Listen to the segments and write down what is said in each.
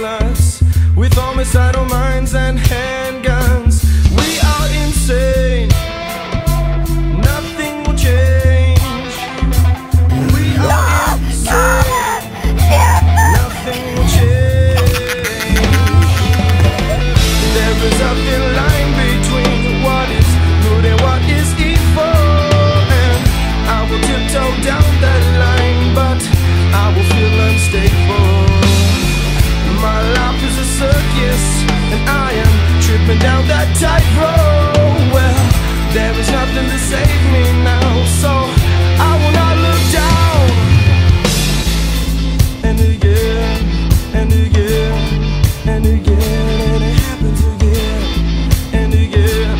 restless with homicidal minds and heads. There is nothing to save me now, so I will not look down. And again, and again, and again, and it happens again, and again,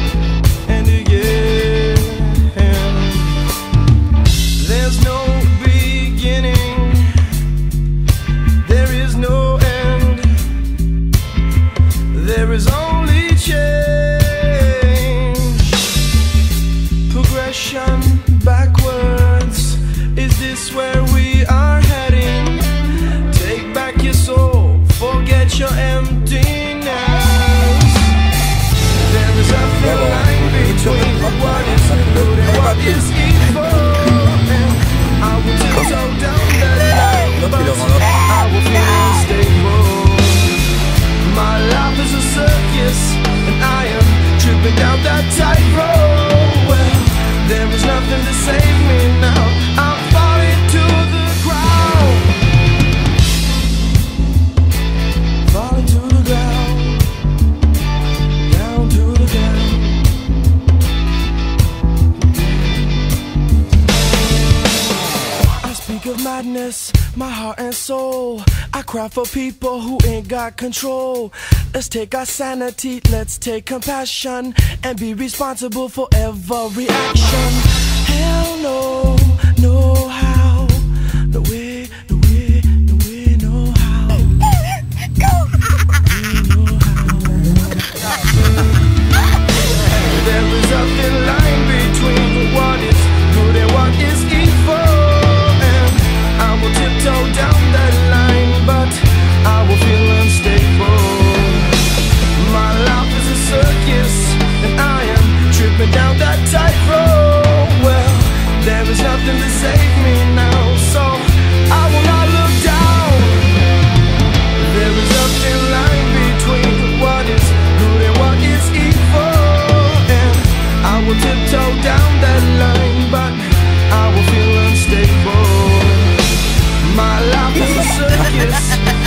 and again. There's no beginning. of madness, my heart and soul. I cry for people who ain't got control. Let's take our sanity, let's take compassion, and be responsible for every action hell no. this.